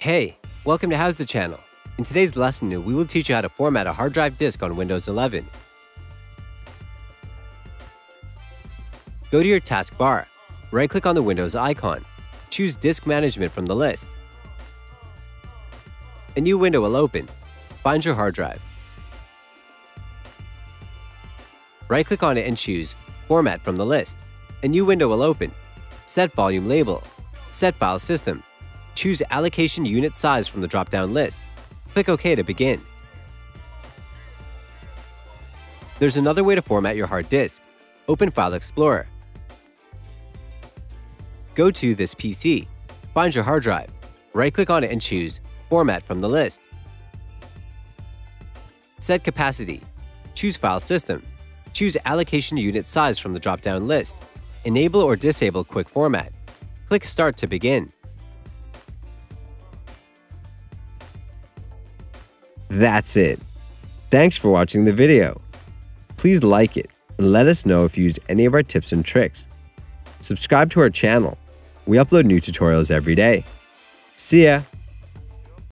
Hey, welcome to HOWZA Channel. In today's lesson, we will teach you how to format a hard drive disk on Windows 11. Go to your taskbar, right-click on the Windows icon, choose Disk Management from the list. A new window will open. Find your hard drive. Right-click on it and choose Format from the list. A new window will open. Set Volume Label. Set File System. Choose Allocation Unit Size from the drop-down list. Click OK to begin. There's another way to format your hard disk. Open File Explorer. Go to This PC. Find your hard drive. Right-click on it and choose Format from the list. Set capacity. Choose File System. Choose Allocation Unit Size from the drop-down list. Enable or disable Quick Format. Click Start to begin. That's it. Thanks for watching the video. Please like it and let us know if you used any of our tips and tricks. Subscribe to our channel. We upload new tutorials every day. See ya!